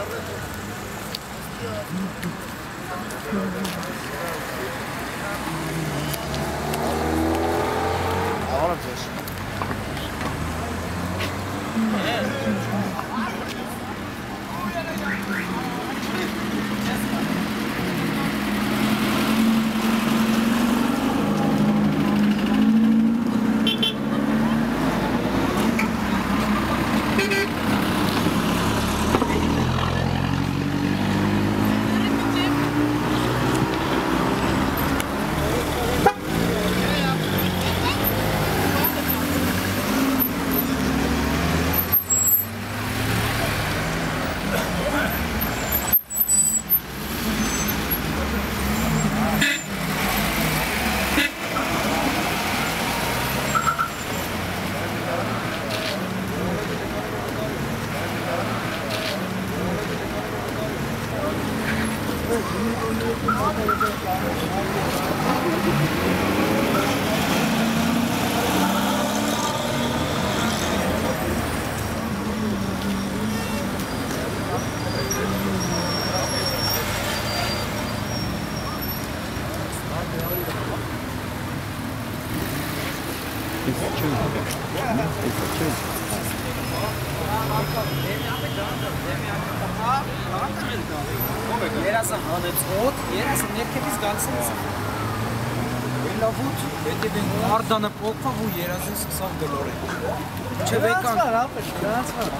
Thank you. It's true. It's true. Երասը հանեցոտ, երասը ներքևից գանցելիս լավուտ, եթե դեն արդանը փոքով ու երազին սկսավ գլորը։ Չէ վեկան։ Գրանցվար, ապը, գրանցվար։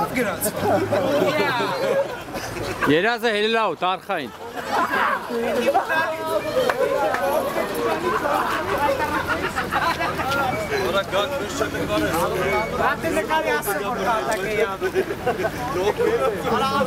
Ով գրանցվար։ Երազը հելի լավ, տարխային։ Rabbim ne kar yağsın buralardaki ya. Allah Allah.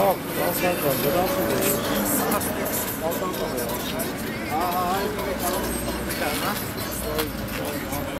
ああ三个，不要四个，要三个没有。啊，好，好，好，好，好，好，好，